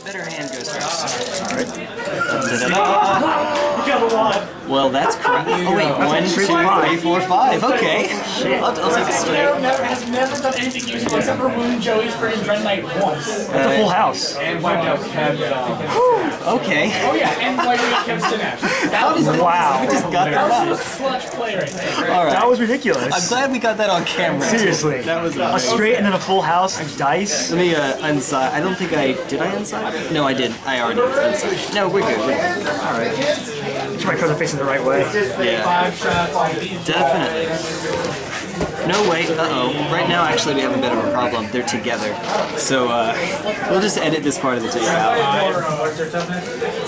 Better hand goes first. Alright. Da-da-da. You got a lot. Well, that's correct. Oh wait, one, two, straight three, five. Okay. I'll, I'll take a Never, straight. never, has never done anything useful except for wound Joey's freaking Dread Knight once. That's a full house. And wiped out Kev. Okay. Oh yeah, and wiped out Kev Sinash. That was, Wow. Just got that that was a out. clutch play right there. All right. That was ridiculous. I'm glad we got that on camera. Seriously. That was a amazing. straight and then a full house and dice. Let me uh, unside. I don't think I did. I unside? No, I did. I already unside. No, we're good. We're good. All right. Sure my are facing the right way. Yeah. Definitely. No, wait, uh-oh. Right now, actually, we have a bit of a problem. They're together. So, uh, we'll just edit this part of the tape out.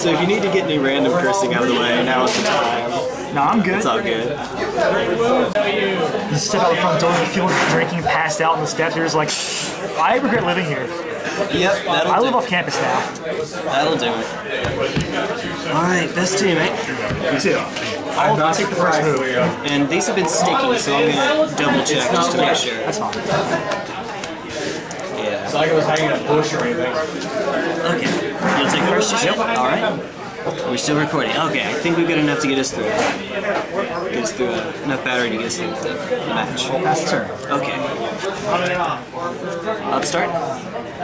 So if you need to get any random cursing out of the way, now is the time. No, I'm good. It's all good. You step out the front door and people drinking, passed out on the steps. You're just like, I regret living here. Yep, that'll I do live it. off campus now. That'll do it. Alright, best team, eh? Me too. I'll, I'll take the first move. And these have been sticky, so I'm gonna double check just to make sure. That's fine. Yeah. like it was hanging a bush or anything. Okay. You'll take first, you said? Alright. We're still recording. Okay, I think we've got enough to get us through. Get us through uh, enough battery to get us through the match. Pass turn. Okay. Up start.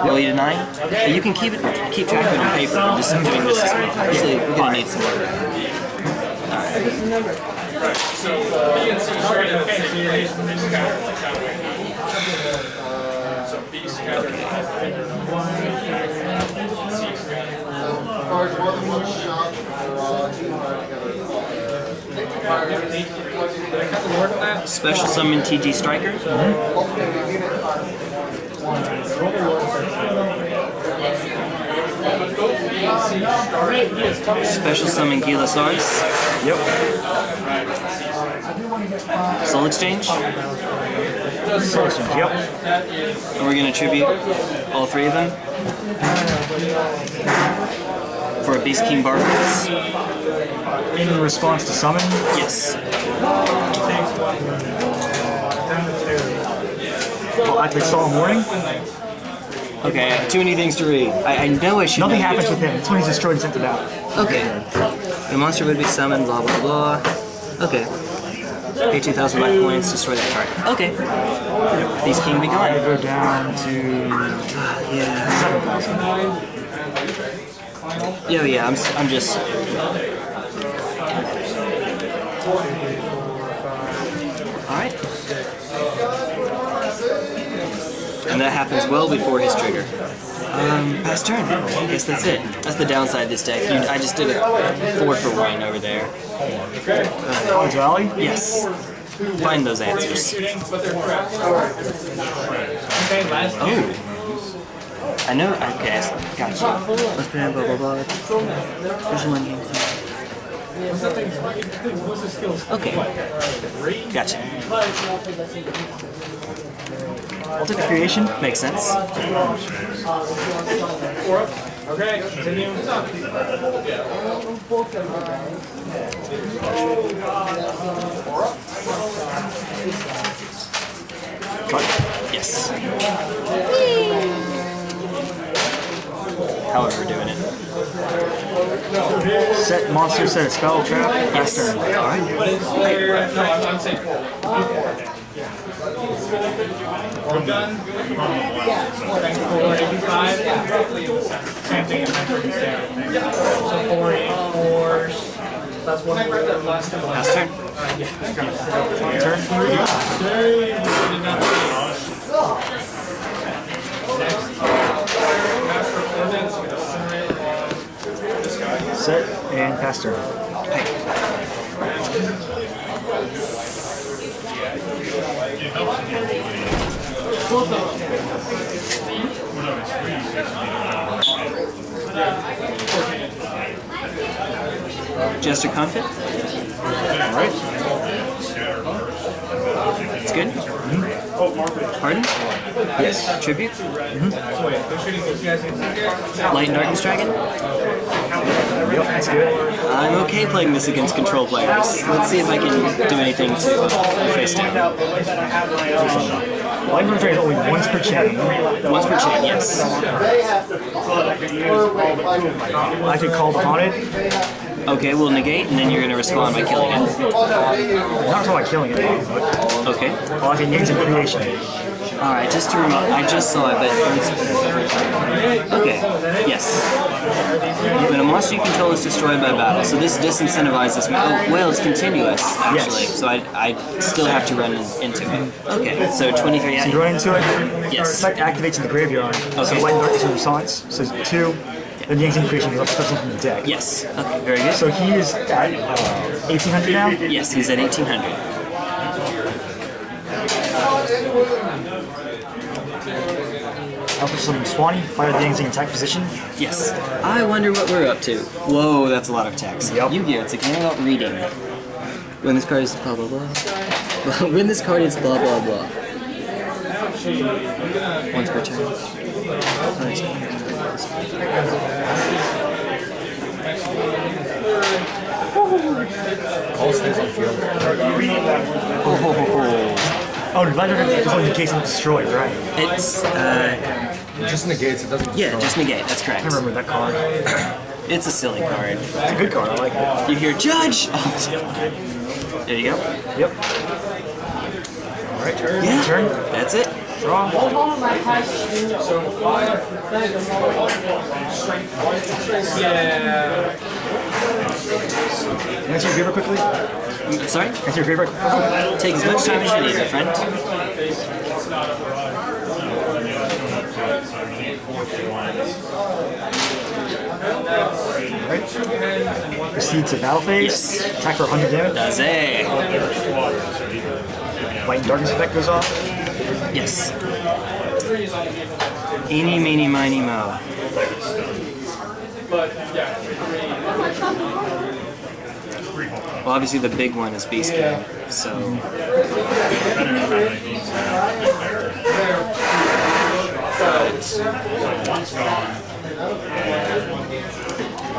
Roll you to nine. And you can keep it, keep track of it on paper. I'm just doing this as well. Actually, we're gonna need some more. Special summon TG Striker. Special summon Gilasaurus. Yep. Soul Exchange. Solutions. Yep. And we're gonna tribute all three of them. For a Beast King Barbaros. In response to summon, Yes. I'll activate Solemn Warning. Okay, too many things to read. I, I know I should Nothing know. happens with him. It's when he's destroyed and sent it out. Okay. The monster would be summoned, blah blah blah. Okay. Pay 2,000 life points, destroy that card. Okay. These King be I gone. go down to Yeah. 7,000. Yo, yeah, I'm, s- I'm just. Alright. And that happens well before his trigger. Um, pass turn. I guess that's it. That's the downside of this deck. You, I just did a four for one over there. College Valley. Yes. Find those answers. Oh. I know. I got you. Let's in blah blah blah. There's one game. Okay. Gotcha. The creation. Makes sense. Okay, continue. Cut. Yes. However, we're doing it. Set monster, set a spell trap. Pass turn. Alright. No, I'm, I'm saying done. Same thing. So four eighty-fours. That's one. Pass turn. Turn. Set and pass turn. Jester Confit. Alright. It's good. Mm-hmm. Pardon? Yes. Tribute? Mm-hmm. Light and Darkness Dragon? That's good. I'm okay playing this against control players. Let's see if I can do anything to uh, face down. Light Darkness Dragon is only once per chain. Once per chain, yes. I could call the Haunted. Okay, we'll negate, and then you're going to respond by killing it. Not about killing it, but Okay. well, I can use in creation. Alright, just to remind, I just saw it, but. Okay, yes. When a monster you control is destroyed by battle, so this disincentivizes me. Oh, well, it's continuous, actually, Yes. so I, I still have to run in, into it. Okay, so 23. You run into it. Yes. Effect activates in the graveyard. So Okay. Light and Darkness in response says two. The Yangzing creation up special from the deck. Yes, okay, very good. So he is at uh, 1800 now. Yes, he's at 1800. With some Suanni, fire the Yangzing in attack position. Yes. I wonder what we're up to. Whoa, that's a lot of text. Yup. Yu-Gi-Oh! It's a game about reading. When this card is blah blah blah. when this card is blah blah blah. Once per turn. Oh, ho, ho, ho. Oh, the Darkness is only in case it's destroyed, right? It's uh Just negates, it doesn't yeah, just negate. That's correct. I remember that card. It's a silly card. It's a good card, I like it. You hear judge. Oh, there you go. Yep. Alright, turn. Yeah. Turn. That's it. Draw. Answer your favor quickly. Sorry. Answer your favor. Take as much time as you need, my friend. Alright. Proceed to battle phase. Yes. Attack for 100 damage. Does it? Light and darkness effect goes off. Yes. Eeny, meeny, miny, mo. Well, obviously the big one is Beast King, so...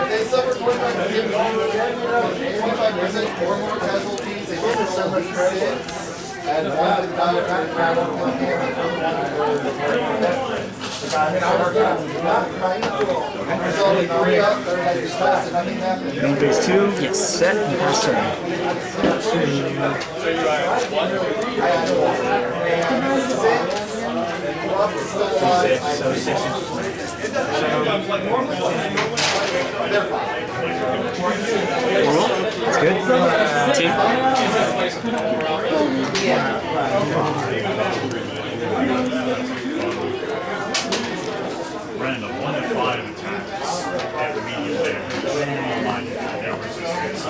If they suffer 25 percent or more casualties, they six, stress, and nothing happened. Main phase two. Yes. Set and pass turn. That's good. Random one to five attacks at medium damage. Minus damage resistance.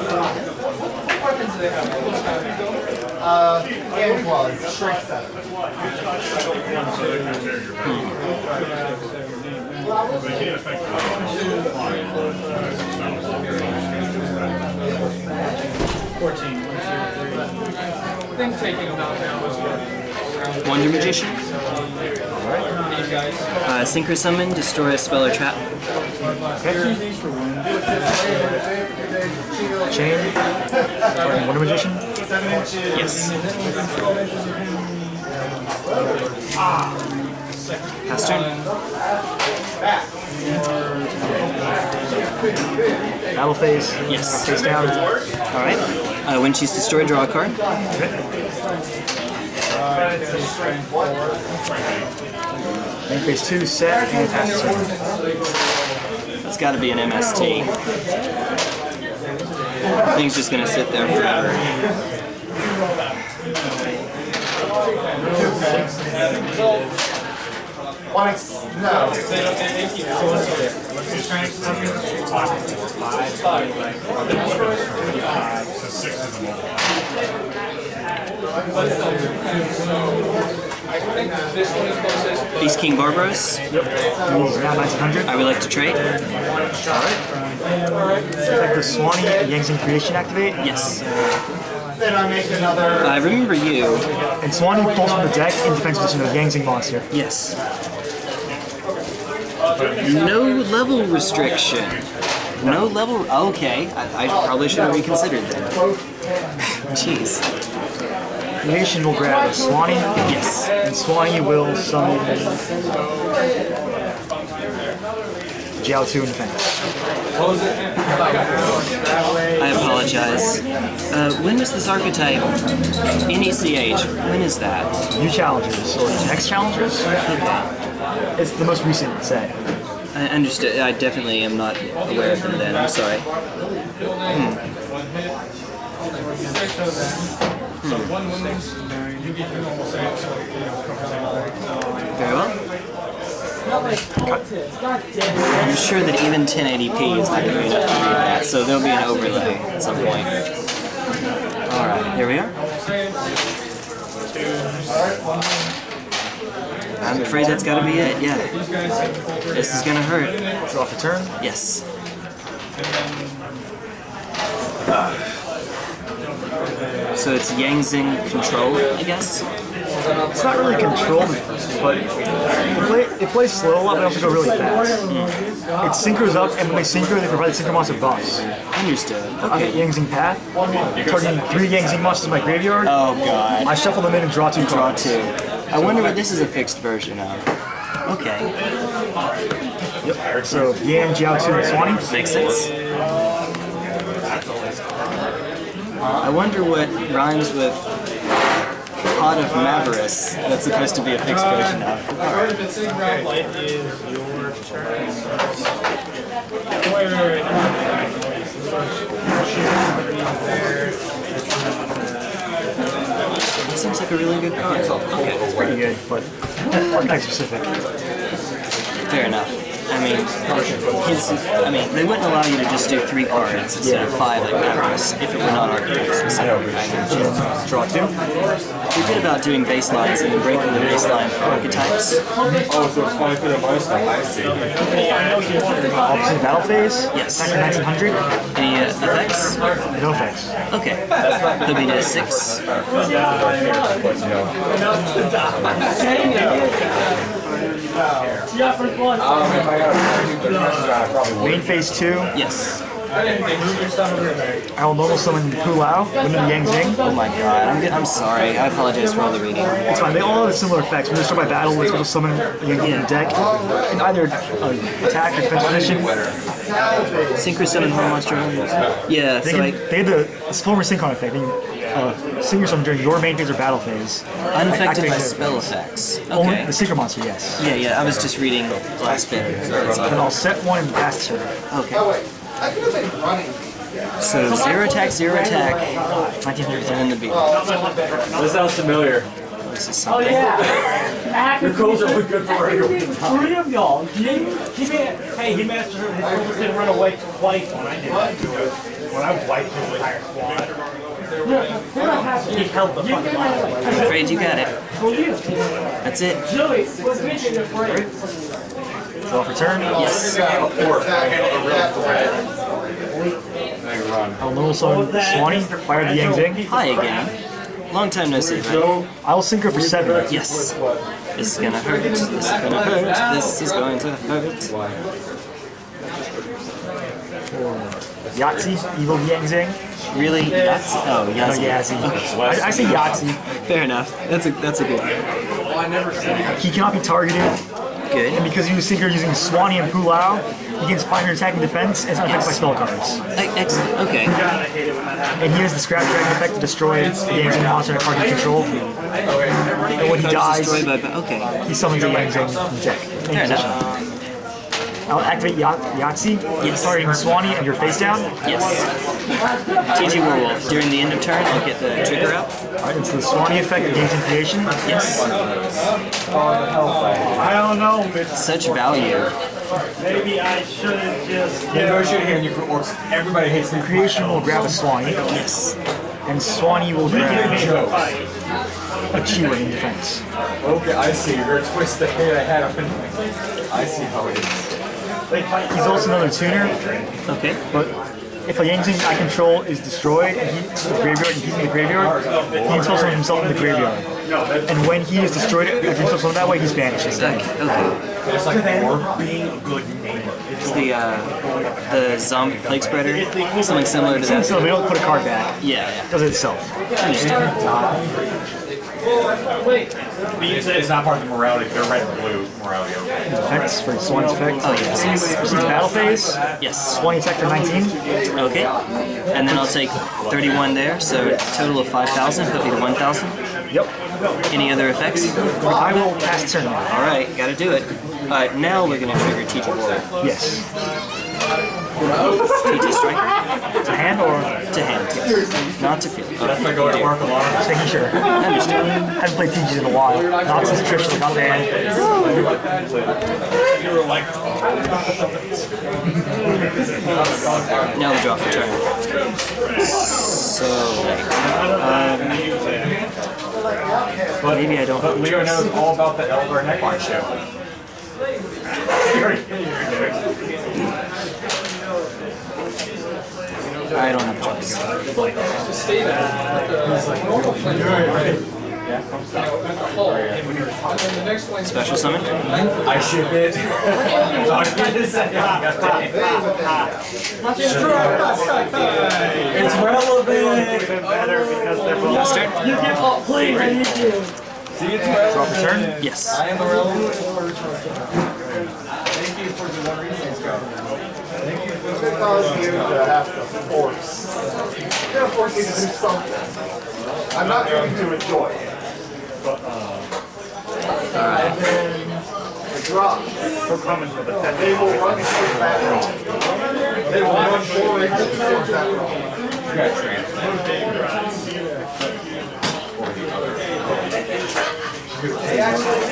Uh, game clause, shrink. They can't affect the five. think taking them out now is good. Wonder Magician. Uh, Synchro Summon, destroy a spell or trap. Chain. Wonder Magician. Yes. Pass turn. Battle phase. Yes. Face down. Alright. Uh, when she's destroyed, draw a card. Main phase two. Set and pass turn. That's got to be an MST. Thing's just gonna sit there forever. Well, it's, no. So six is the multiplier. Ace King Barbaros. 1900. I would like to trade. Alright. Alright. Like the Suanni Yangzing Creation activate. Yes. Then I make another. I remember you. And Suanni pulls from the deck in defense position of Yangzing monster. Yes. No level restriction. No level. Okay, I, I probably should have reconsidered that. Jeez. Creation will grab a Suanni, Yes. and Suanni will summon Jiaotu in defense. I apologize. Uh, when was this archetype? NECH. When is that? New challengers, or next challengers? It's the most recent set. I understood. I definitely am not aware of them then. I'm sorry. Very well. I'm sure that even 1080p is not going to be enough to read that, so there'll be an overlay at some point. Alright, here we are. I'm afraid that's got to be it, yeah. This is going to hurt. Draw for turn. Yes. So it's Yangzing control, I guess? It's not really controlled, but it, play, it plays slow a lot, but also go really fast. It synchros up, and when they synchro, they provide the synchro monster buffs. Understood. Okay, Okay. Yangzing Path, targeting three Yangzing monsters in my graveyard. Oh god. I shuffle them in and draw two Draw cards. two. I wonder what this is a fixed version of. Okay. Yep. So Yan, Jiaotu, and Suanni. Makes sense. I wonder what rhymes with Pot of Avarice that's supposed to be a fixed version of. That seems like a really good card. Okay, it's Pretty good, but archetype specific. fair enough. I mean, his, I mean, they wouldn't allow you to just do three cards instead of five like Avarice if it were not archetype specific. Draw two. You're good about doing baselines and then breaking the baseline for archetypes. Oh, so it's funny for the monster. I see. Opposite battle phase. Yes. Attack at 1900. Any uh, effects? No effects. Okay. He'll be to six. Yeah, first one. Um, if I got a I probably would. Main phase two. Yes. I will normal summon Pulao, Women of Yangzing. Oh my god. I'm, I'm sorry. I apologize for all the reading. It's fine. They all have similar effects. When they start by battle, it's going to summon Yangzing in deck. In either uh, attack or defense position. Synchro summon home monster. Yeah, They, so can, like they have the former synchron effect. They uh, synchro summon during your main phase or battle phase. unaffected by spell effects. Only the synchro monster, yes. Yeah, yeah. I was just reading the last bit. And I'll set one and pass turn. Okay. Oh, wait. I could have been running. So zero attack, zero attack, 1900 and the beat. This sounds familiar. This is Oh yeah. Your Goals are good for radio. Three of y'all. He, he made, hey, he managed to his goals didn't run away twice when I did. It. When I wiped his entire squad. He held the fucking line. I'm afraid you got it. That's it. Joey was mentioned afraid. Draw for turn. Yes. Oh, I'll normal summon Suanni, fire the Yangzing. Hi again. Long time no see, buddy. I will synchro for seven. Yes. This is gonna hurt. This is gonna hurt. This is going to hurt. Yahtzee, evil Yangzing. Really? Oh, Yahtzee? Oh, No, Yahtzee. Yahtzee. I, I say Yahtzee. Fair enough. That's a that's a good one. He cannot be targeted, Good. and because he was synchro using Suanni and Pulao, he gains 500 attack and defense, and it's not affected by spell cards. Excellent. Okay. And he has the Scrap Dragon effect to destroy the Yangzing monster in a card he control. And when he Cards dies, by. Okay. he summons a Yangzing from the deck. Fair enough. I'll activate Yah- Yahtzee, Yes. targeting Suanni and your face down. Yes. TG Werewolf. During the end of turn, I'll get the trigger out. Alright, it's the Suanni effect that creation. Yes. I don't know, but Such value. maybe I should have just. Negotiate here and you for orcs. Everybody hates me. Creation will grab a Suanni, Yes. and Suanni will grab Joke. a Chiwen in defense. Okay, I see. You're a twist the head I had up in I see how it is. He's also another tuner, Okay. but if a Yangzing I control is destroyed and he's in the graveyard and he's in the graveyard, he can spell summon himself in the graveyard. And when he is destroyed after he spell summon that way, he's banished. Okay. okay. It's like. Being a good neighbor. It's the uh, the zombie plague spreader. Something similar to that. So we don't put a card back. Yeah. Yeah. Does it itself. Understood. It's, it's not part of the morality. They're red and blue morality. Okay. Defense for Suanni's effect. Oh yes. Yes. Proceeds battle phase. Yes. Suanni attack for 19. Okay. And then I'll take 31 there, so total of 5,000, put me to 1,000. Yep. Any other effects? I will pass turn. Alright, gotta do it. Alright, now we're gonna trigger TG Warrior. Yes. TG Striker To hand or to hand. Not to field. That's like going to work alone. just making sure. Understood. haven't played TGs in a while. Not since Trish got banned. You were like, Now we draw for turn. So, um, maybe I don't. but Leo knows all about the Elder Neckline show. I don't have a choice. Special summon? I ship it. it's relevant. Better because they're both. Last turn? Draw for turn. Yes. Because you uh, have to force. Force me to do something. I'm not going to enjoy it. And then the drop. A They will run towards. They will run inches towards that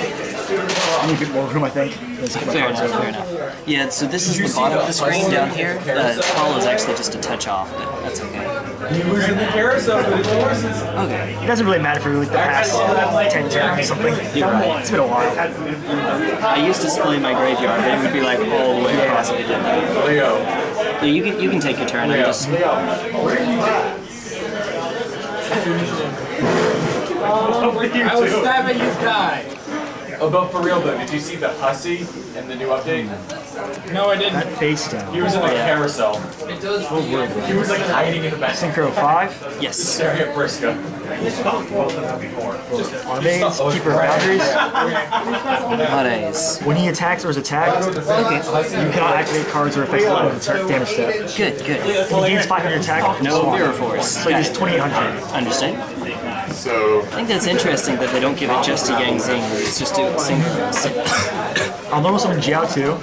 wrong. I need a bit more room, I think. Let's get my Fair enough, fair enough. Yeah, so this is the bottom of the screen down here. The tall is actually just a touch off, but that's okay. You losing the carousel with the horses. Okay. It doesn't really matter for like the past 10 turns or something. You're right. It's been a while. I used to display my graveyard, but it would be like all the way across the agenda. Leo. Yeah, you can you can take your turn. I'm just I was stabbing you guy. Oh, but for real though, did you see the hussy in the new update? No, I didn't. That face down. He was in the oh, carousel. It does. Oh, he was like hiding in the back. Synchro 5. yes. Staring at Briscoe. Automates, keeper boundaries. Hot A's. When he attacks or is attacked, you cannot activate cards or effects under the turn damage step. Good, good. He gains 500 attack. No Swan. mirror force. So Got he's 2800. Understand? So I think that's interesting that they don't give it just to Yang Zing. It's just to sing. I'll normal summon Jiaotu.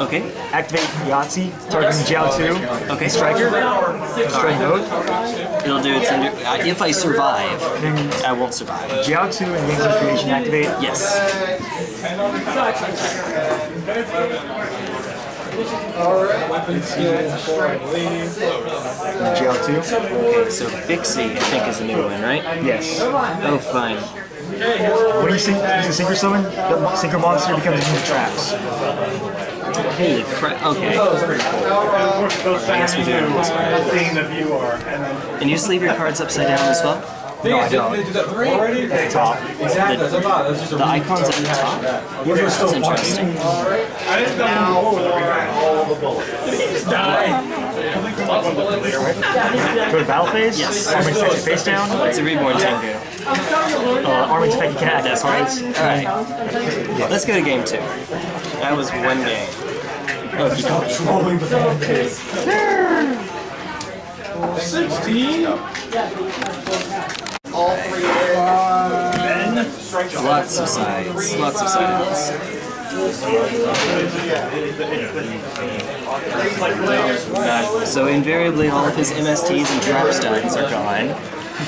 Okay. Activate Yahtzee, targeting Jiao 2. Okay. Striker. Strike mode. It'll do its under. uh, If I survive, Then I won't survive. Jiaotu and Yangzing Creation activate. Yes. Jiao 2. Okay, so Bixi, I think, is the new one, right? Yes. Oh, fine. When you syn- use the Synchro Summon, the Synchro Monster becomes immune to traps. Holy crap. Okay. I guess we do it this way. Seeing the viewer, and And you just leave your cards upside down as well? No, I don't. They do that already? At the top. Exactly. That's what I thought. That's just a The icons at the top? That's interesting. I didn't know all the bullets. Go to battle phase. Yes. Arming effect face down. It's a reborn Tengu. Uh, arming effect you can add That's cards. right. Alright. Let's go to game two. That was one game. Oh, you don't. All three hits. Lots of sides. Lots of sides. Uh, so invariably, all of his MSTs and drop stuns are gone.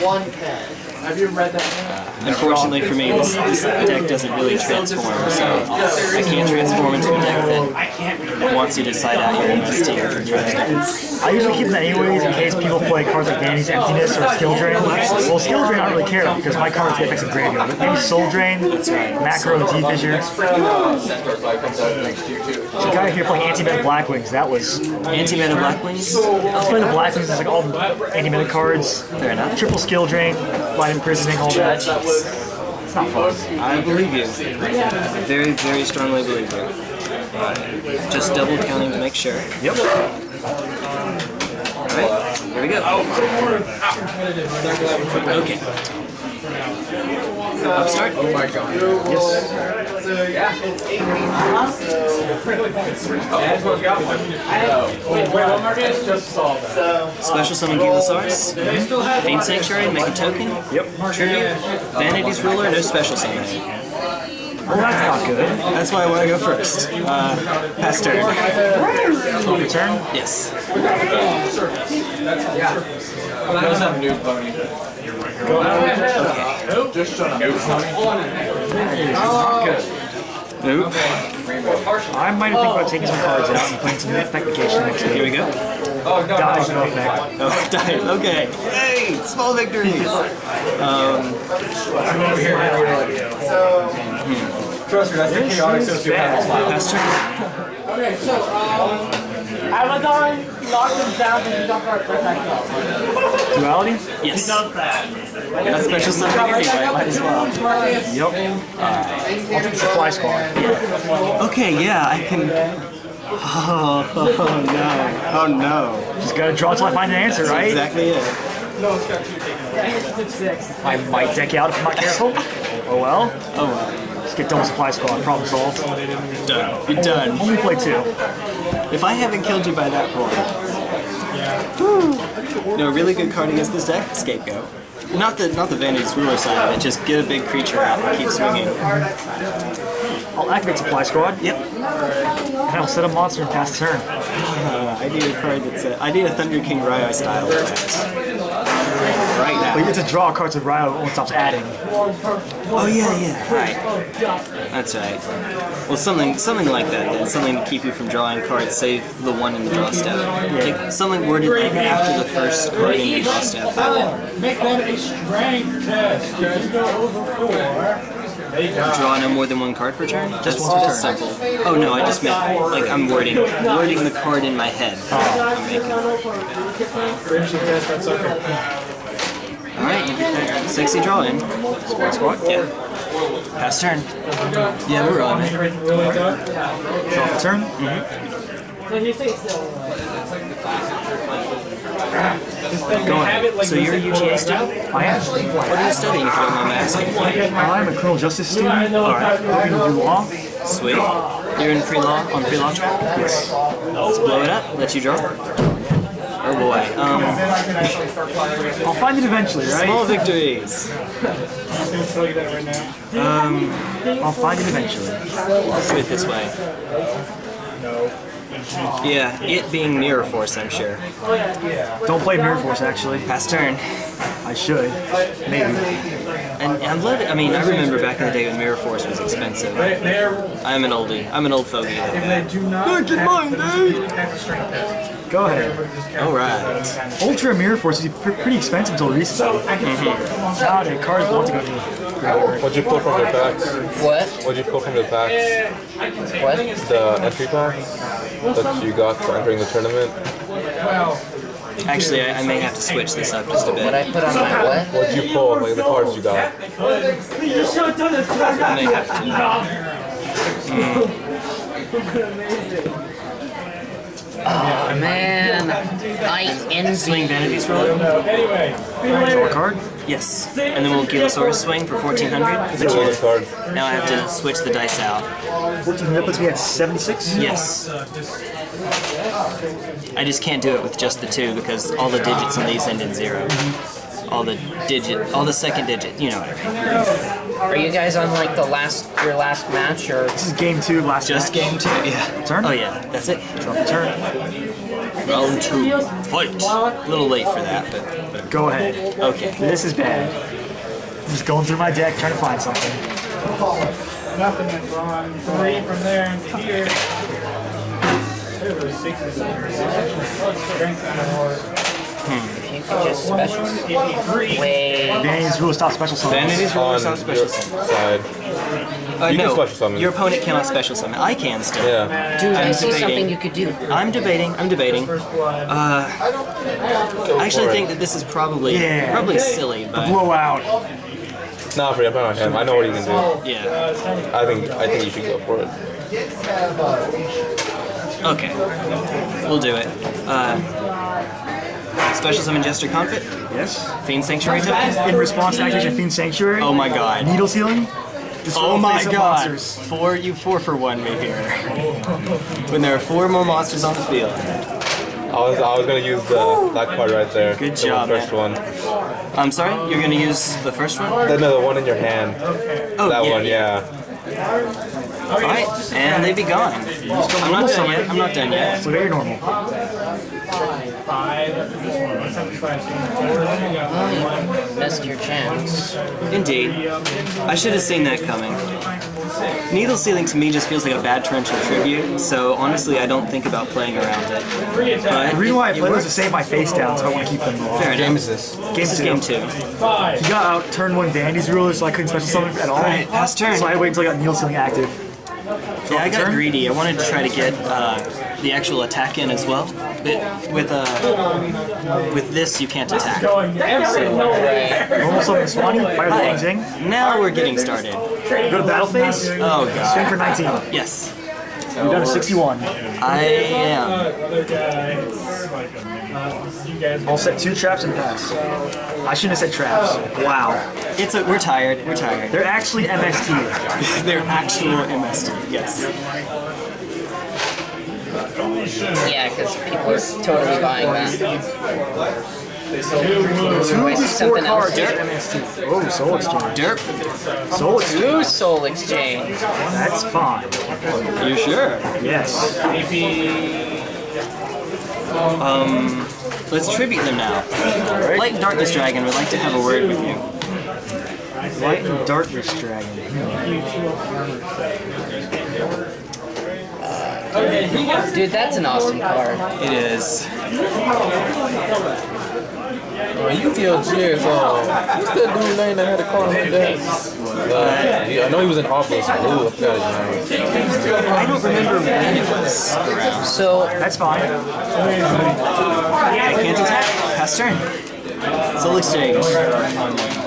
One K. Unfortunately for me, this, this deck doesn't really transform, so I can't transform into a deck that wants you to side out your MST or your. I usually keep them anyways in case people play cards like Vanity's Emptiness or Skill Drain. Well, Skill Drain I don't really care because my cards get effects of graveyard. But maybe Soul Drain, Macro, T Fissure. The guy here playing Anti-Meta Blackwings, that was... Anti-Meta Blackwings? I was playing the Blackwings, it's like all the Anti-Meta cards. Fair enough. Triple Skill Drain, Light Imprisoning, all that. It's not fun. I believe you. Very, very strongly believe you. Just double counting to make sure. Yep. Alright, here we go. Okay. Upstart? Oh So yeah, it's eight So Special summon Gilasaurus. Fiend Sanctuary, make a token. Yep. Tribute. Vanity's Ruler, no special summoning. Well, that's not good. That's why I want to go first. Uh, pass turn. Return? Yes. Nope. I might have think about taking some cards out and playing some Effectification next Here we go. Dies no effect. Oh, died. Okay. Hey, small victories. Um, Trust me, that's the chaotic sociopath style. Pass turn. Amazon locked them down and you don't have to Duality? Yes. Got special summon anyway, might as well. Yep. Uh, Ultimate Supply Squad. Okay, yeah, I can. Oh, oh no. Oh no. Just gotta draw until I find an answer, right? Exactly it's got two. I might deck out if I'm not careful. Oh well. Oh well. Just get double Supply Squad. Problem solved. Done. You're done. Only play two. If I haven't killed you by that point. Whew. No, a really good card against this deck, Scapegoat. Not the not the Vanity's Ruler side of it, just get a big creature out and keep swinging. I'll activate Supply Squad. Yep. And I'll set a monster and pass turn. Uh, I need a card that's a, I need a Thunder King Rai-Oh style effect. Right now. But you now. get to draw cards with Rai-Oh when it stops adding. Oh yeah, yeah. Right. That's right. Well, something something like that. Then something to keep you from drawing cards. Save the one in the draw step. Like something worded like after the first card in the draw step. Make that a strength test. Just go over four. Draw no more than one card per turn? Just once per that's simple. Oh no, I just meant like I'm wording wording the card in my head. Oh. I'm making. Alright, you get that sexy draw in. Supply Squad. Yeah. Pass turn. Yeah, we're on it. Draw for turn. Go on. So you're a UGA student? I am. What are you studying if you don't mind me asking? I'm a criminal justice student. Alright. Hoping to do law. Sweet. You're in pre-law on pre-law track? Yes. Let's blow it up. Let you draw. Oh boy. Um, I'll find it eventually, right? small victories. um, I'll find it eventually. Let's do it this way. Yeah, it being Mirror Force, I'm sure. Don't play Mirror Force, actually. Pass turn. I should. Maybe. And I'm glad. I mean, I remember back in the day when Mirror Force was expensive. I'm an oldie. I'm an old fogey. Like that. Look at mine, dude. Go ahead. All right. Ultra Mirror Force is pretty expensive until recently. Nowadays, mm-hmm. cards want to go to the graveyard. What'd you pull from the packs? What? What'd you pull from the packs? What? The entry packs that you got for entering the tournament? Actually, I, I may have to switch this up just a What bit. I put on my what? What'd you pull? Like the cards you got? I may have to. Oh man, I Swing envy. Vanity's Ruler? Draw a card. Yes. And then we'll Gilasaurus swing for 1400. But Pull the you, card. now I have to switch the dice out. 14 that puts me at 76. Yes. Uh, I just can't do it with just the two because all the digits on these end in zero. All the digit, all the second digit, you know what I mean. Are you guys on like the last your last match or? This is game two, last Just match. game two, yeah. Turn? Oh yeah, that's it. Drop the turn. Round two, fight. A little late for that, but, but Go ahead. okay. This is bad. I'm just going through my deck trying to find something. Nothing went wrong. Three from there to here. Horse. If you could just special. Three. Wait. Vanity's rule stop special summons. Vanity's On rules your on special summon. side. Uh, You no, special summon. your opponent cannot special summon. I can still. Yeah. Dude, I I'm see something you could do. I'm debating. I'm debating. Uh, I actually think that this is probably Yeah. probably silly, but Blowout. Nah, for I'm playing him. I know what he can do. yeah. I think I think you should go for it. Okay, we'll do it. Uh, special summon Jester Confit, Yes. Fiend Sanctuary token. In response to activation Fiend Sanctuary. Oh my god. Needle Ceiling. Oh my face-up god. monsters. Four, you four for one me here. when there are four more monsters on the field. I was I was gonna use the that card right there. Good the job, first one. I'm sorry, you're gonna use the first one? Then the one in your hand. Oh, That yeah, one, yeah. Oh, Alright, and they be gone. I'm not done yet. I'm not done yet. So very normal. Five. This one. One seventy-five. Oh, you missed your chance. Indeed. I should have seen that coming. Needle Ceiling to me just feels like a bad torrential tribute, so honestly I don't think about playing around it. But The reason why I it play was to save my face down, so I want to keep them raw. Fair enough. is this? Game This is two. game two. Five. He got out turn one Vanity's Ruler, so I couldn't special summon at all. Alright, pass turn. So I had to wait until I got Needle Ceiling active. Yeah, I got turn? greedy. I wanted to try to get uh, the actual attack in as well. But with uh, with this, you can't attack. Going every Right. Normal summon Suanni, fire the Yang Zing. Now we're getting started. Go to battle phase. Oh god. Swing for 19. Yes, You're down to 61. I am. Other guy. Uh, you guys. I'll set two traps and pass. I shouldn't have said traps. Wow. It's a, we're tired. We're tired. They're actually MST. They're actual MST. Yes. Yeah, because people are totally buying that. Two Wait, of these four cards are MST. Oh, Soul Exchange. Derp. Soul Exchange. Ooh, Soul Exchange. That's fine. You sure? Yes. Um, let's tribute them now. Light and Darkness Dragon would like to have a word with you. Light and Darkness Dragon. Dude, that's an awesome card. It is. Oh, UTLG is uh, what's that dude name that had a card like that? Uh, yeah, I know he was in Office Blue. I forgot his name. I don't remember when it was around. So, That's fine. I can't attack. Pass turn. Soul Exchange.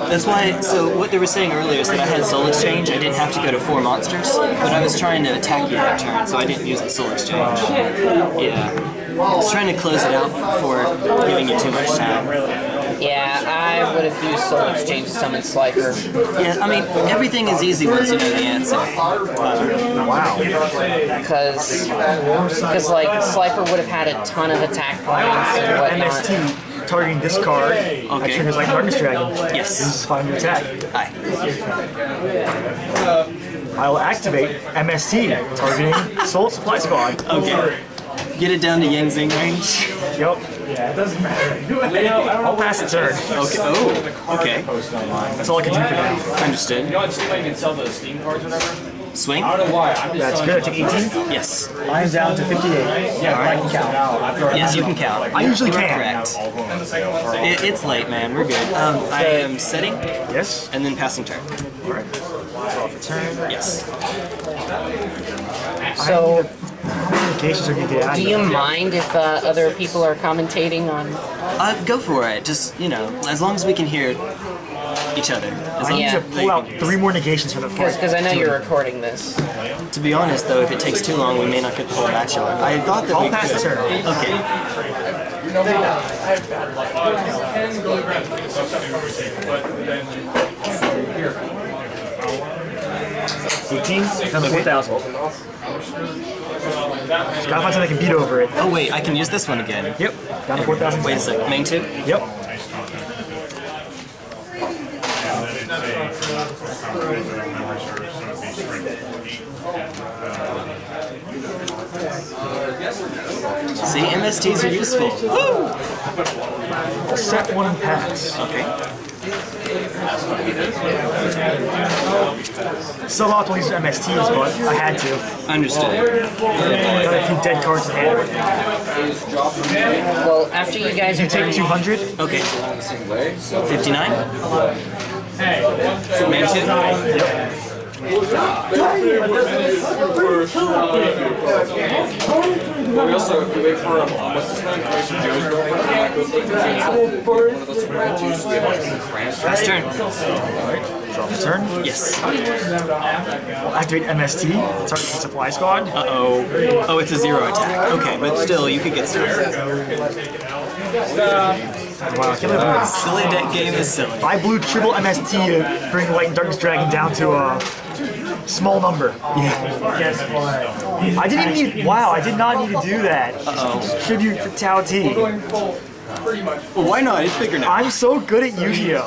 That's why, so what they were saying earlier is that I had Soul Exchange, I didn't have to go to four monsters, but I was trying to attack you that turn, so I didn't use the Soul Exchange. Yeah. I was trying to close it out before giving you too much time. Yeah, I would have used Soul Exchange to summon Slifer. Yeah, I mean, everything is easy once you know the answer. Wow. Because, because like, Slifer would have had a ton of attack points and whatnot. MST targeting this card. Okay. I triggers like Darkness Dragon. Yes. This is fine to attack. Hi. I will activate MST targeting Soul Supply Squad. Okay. Get it down to Yang Zing range. Yep. Yeah, it doesn't matter. I'll pass the turn. Okay. Oh, okay. That's all I can do for now. Understood. You know what Steam can sell the Steam cards or whatever? Swing? I don't know why. I'm just That's good. I take 18. Yes. I'm down to 58. Yeah, I can count. Yes, you can count. I usually You are can. Correct. It, it's late, man. We're good. Um, I am setting Yes. and then passing turn. Off the turn. Yes. So, How many locations are gonna get out do of you here? mind if uh, other people are commentating on? Uh, go for it. Just, you know, as long as we can hear each other. As I need Yeah. to pull out three more negations for the fight. Because I know you're recording this. To be honest, though, if it takes too long, we may not get the whole match on. I thought that I'll we pass the could. turn. Okay. Eighteen. Down to four thousand. Just gotta find something I can beat over it. Oh, wait, I can use this one again. Yep. Down to four thousand. Wait a sec. Main two? Yep. some individual members are going to be strength eight. See, MSTs are useful. Woo! Set one and pass. Okay. Still not to use MSTs, but I had to. Understood. Got a few dead cards in hand. Well, after you guys are You take done, 200. Okay. 59? Man two? We also, if we wait for, um, what's his name? Joe's girlfriend. One of those red juice, we have like some France. Last turn. Drop the turn. Yes. We'll activate MST. Target supply squad. Uh-oh. Oh, it's a zero attack. Okay, but still, you could get started. Wow, I can't believe Silly deck game is silly. I blew triple MST to bring Light and Darkness Dragon down to a small number. Yeah. I didn't even need. Wow, I did not need to do that. Uh-oh. Tribute to Tao T. Well, why not? It's bigger now. I'm so good at Yu-Gi-Oh.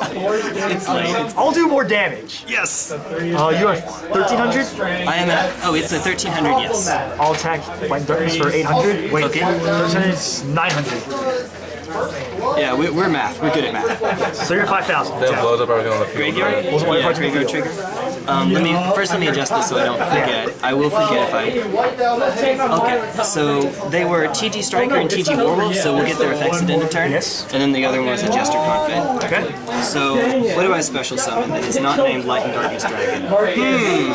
It's late. I'll do more damage. yes. Uh, you are 1300. I am at, oh, it's a 1300, yes. I'll attack Light and Darkness for 800. Wait, Okay. 1300 is 900. Yeah, we, we're math. We're good at math. So you're 5,000. That blows up everything on the field. Graveyard? Wasn't what Yeah, if I graveyard trigger? Trigger. Um, let me first let me adjust this so I don't forget. I will forget if I. Okay, so they were TG Striker and TG Warwolf, so we'll get their effects at end of turn. Yes. And then the other one was a Jester Confit. Okay. So what do I special summon that is not named Light and Darkness Dragon? Hmm.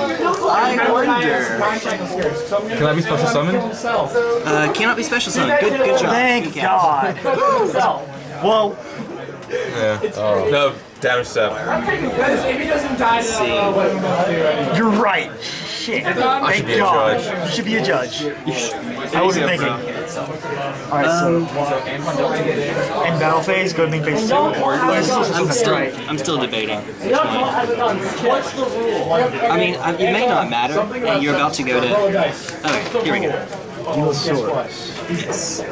I wonder. Can I be special summoned? Uh, cannot be special summoned. Good, good job. Thank God. Well, Yeah. Oh. No, damage step. Let's see. you're right. Shit. Thank should be a God. judge. You should be a judge. I wasn't thinking. Alright, so. End battle phase, go to main phase 2. Or I'm that's still, right. I'm still debating. which one. I mean, I, it may not matter. Uh, You're about to go to. Okay, here we go. Dual swords. Yes.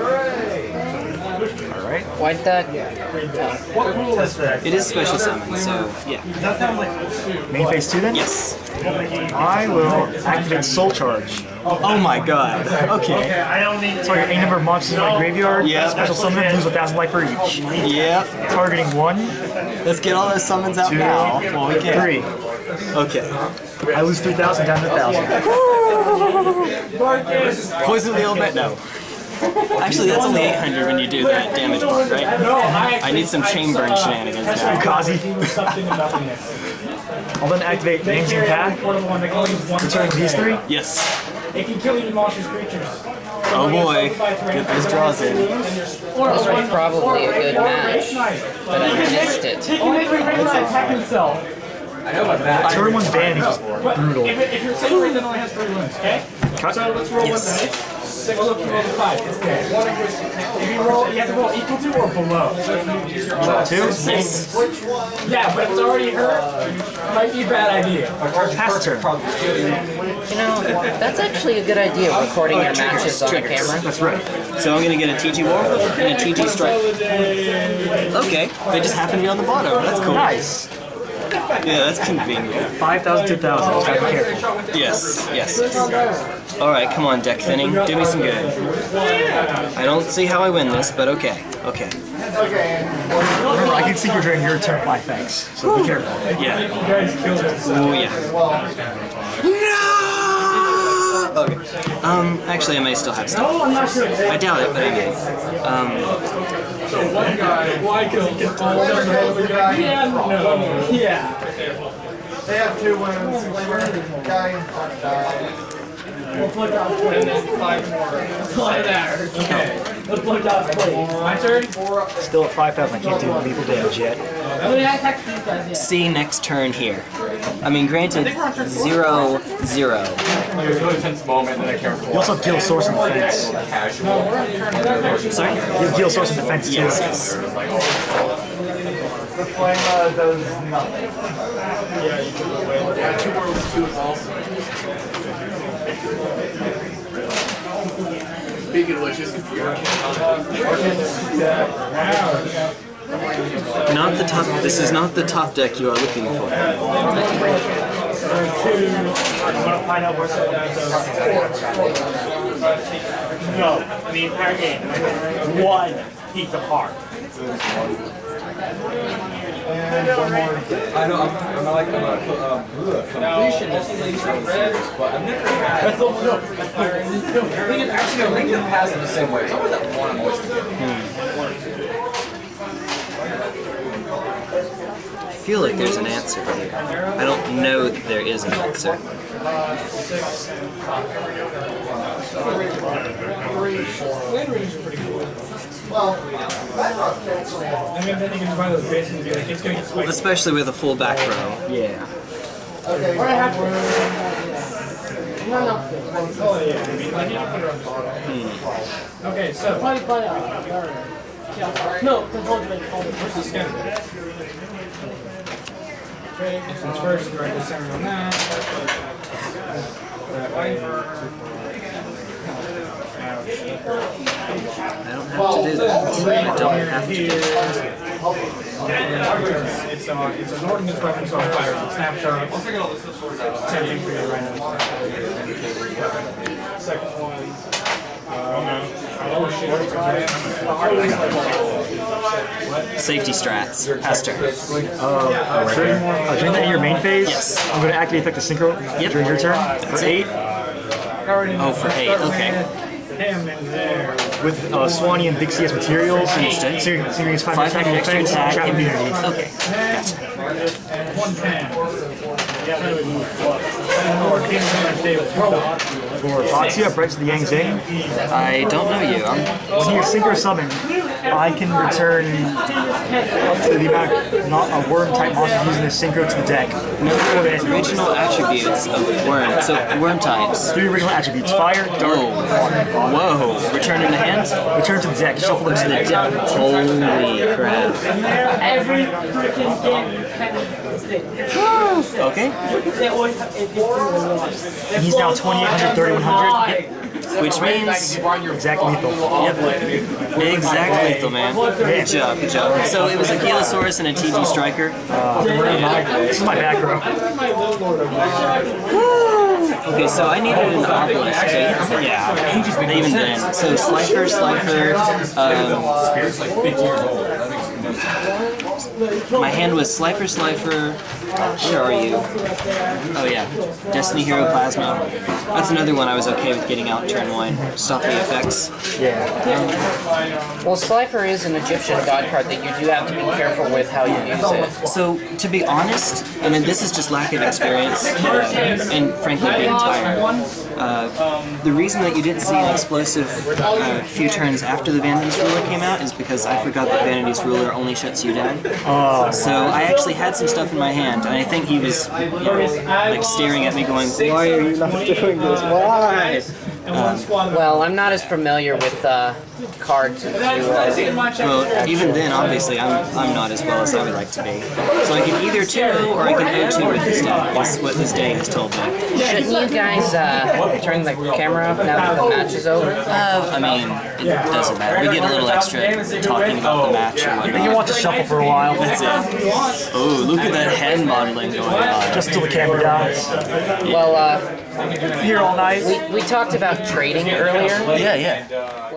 Alright. why'd that? It is special summon, so yeah. Main phase 2 then? Yes. I will activate Soul Charge. Oh my god. Okay. okay I don't need Target a number of monsters in my graveyard. Yeah. Special summon them, lose 1,000 life for each. Yep. Targeting 1, Let's get all those summons out now. Well, we can. 3. Okay. I lose 3,000 down to 1,000. Poison the old man. No. Actually, that's only 800 when you do that damage part, right? I need some chain burn uh, shenanigans now. Kazi. I'll then activate Dancing Path. Return these three. Yes. It can kill even monstrous creatures. Oh boy. Get those draws in. This was probably a good match, but I missed it. Only three rings that attack himself. Turn one ban is brutal. If, if your single ring then only has three wounds, okay? Cut. So let's roll Yes. one dice. Six, roll two, roll five. Okay. If you roll, you have to roll equal to or below. Two. Yes. Yeah, but it's already hurt, might be a bad idea. Pass turn. You know, that's actually a good idea, recording your matches on camera. That's right. So I'm gonna get a TG Warwolf and a TG Strike. Okay. They just happen to be on the bottom. That's cool. Nice. Yeah, that's convenient. 5,000, 2,000. Gotta be careful. Yes, yes. Alright, come on, deck thinning. Do me some good. I don't see how I win this, but okay. Okay. Remember, I can secret drain your turn my thanks. So be careful. Yeah. Oh, yeah. No! Okay. Um, actually, I may still have stuff. I doubt it, but I may. Um, Yeah, no. Yeah. They have two wounds. Guy in front died. We'll plug out and then five more. there. Okay. Let's plug out play. My turn? Still at 5,000. I can't do lethal damage yet. Oh, yeah, I attacked these guys, yeah. see next turn here. I mean, granted, zero, zero. It was a really tense moment, and I can't You also have Gilasaurus and Defense. casual. Sorry? You have Gilasaurus and Defense too. Yes, yes. The flame uh, does nothing. Speaking of which, his computer Not the top. This is not the top deck you are looking for. I'm gonna find out where No, the entire game. One piece apart. I know, I'm, I'm like, I'm a um, completionist in these races, but I've never had. Actually, pass it the same way. It's that one forgetting. I feel like there's an answer here. I don't know that there is an answer. I mean, then you can buy those bases and be like, it's gonna get. Especially with a full back row. Yeah. Okay. No, no. Oh, yeah. I mean, like, you don't put it on the bottom. Okay, so. Where's the scanner? Okay, so it's first, right, the center on that. That way. I don't have to do that. I don't have to do that. It's, uh, it's an ordnance weapon, so on fire. It's a snapshot. Same thing for your random. Second one. Uh, oh shit. Safety strats. Hester. Uh, during, uh, during that your main phase, Yes. I'm going to activate effect the synchro Yep. during your turn That's for it. eight Oh, for eight. Okay. Him in there. with uh, Suanni and Bixi materials. Understood. So you're, so you're five, Five attack hundred extra defense, attack. trap immunity. Okay. One ten. For Baxia, Brett to the Yang Zing, I don't know you. I'm when you synchro summon, I can return up to the amount not a Wyrm type monster using the synchro to the deck. the original attributes of Wyrm. So Wyrm types. Three original attributes: fire, dark, Whoa. Whoa. Return in the hand? return to the deck, shuffle them to the deck. Holy crap. Every freaking game you can Okay. They always have And he's now 2800, 3100. Which means Exact lethal. Yep. Exact lethal, man. Good job, good job. So it was a Gilasaurus and a TG Striker. This is my back row. Okay, so I needed an obelisk. to- Yeah, even then. So Slifer, Slifer, um, my hand was Slifer, Slifer. Where are you? Oh yeah, Destiny Hero Plasma. That's another one I was okay with getting out turn one. Stop the effects. Yeah. Well, Slifer is an Egyptian god card that you do have to be careful with how you use it. So, to be honest, and then this is just lack of experience, uh, and frankly being tired. Uh, the reason that you didn't see an explosive uh, few turns after the Vanity's Ruler came out is because I forgot that Vanity's Ruler only shuts you down. So I actually had some stuff in my hand, and I think he was you know, like staring at me going, why are you not doing this? Why? Well, I'm not as familiar with uh, cards as you are. Well, even then, obviously, I'm, I'm not as well as I would like to be. So I can either two or I can add two with this day. That's what this day has told me. Shouldn't you guys uh, turn the camera off now that the match is over? Uh, I mean, it doesn't matter. We get a little extra talking about the match and You want to shuffle for a while, That's it. Oh, look at that hand modeling going on. just till the camera dies. Well, uh, Here all night. we, we talked about trading earlier. Yeah, yeah. Uh,